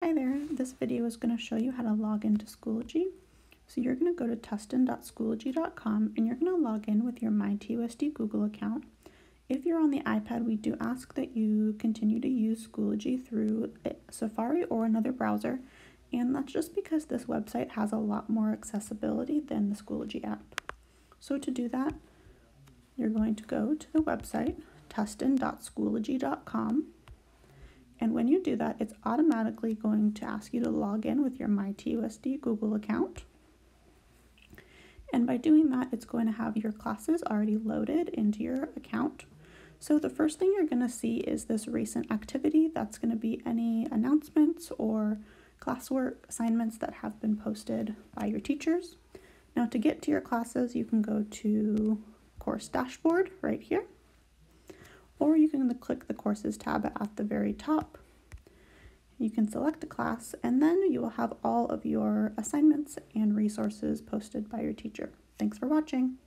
Hi there, this video is going to show you how to log into Schoology. So you're going to go to tustin.schoology.com and you're going to log in with your MyTUSD Google account. If you're on the iPad, we do ask that you continue to use Schoology through eh, Safari or another browser, and that's just because this website has a lot more accessibility than the Schoology app. So to do that, you're going to go to the website, tustin.schoology.com, and when you do that, it's automatically going to ask you to log in with your MyTUSD Google account. And by doing that, it's going to have your classes already loaded into your account. So the first thing you're going to see is this recent activity. That's going to be any announcements or classwork assignments that have been posted by your teachers. Now to get to your classes, you can go to course dashboard right here or you can click the courses tab at the very top. You can select a class and then you will have all of your assignments and resources posted by your teacher. Thanks for watching.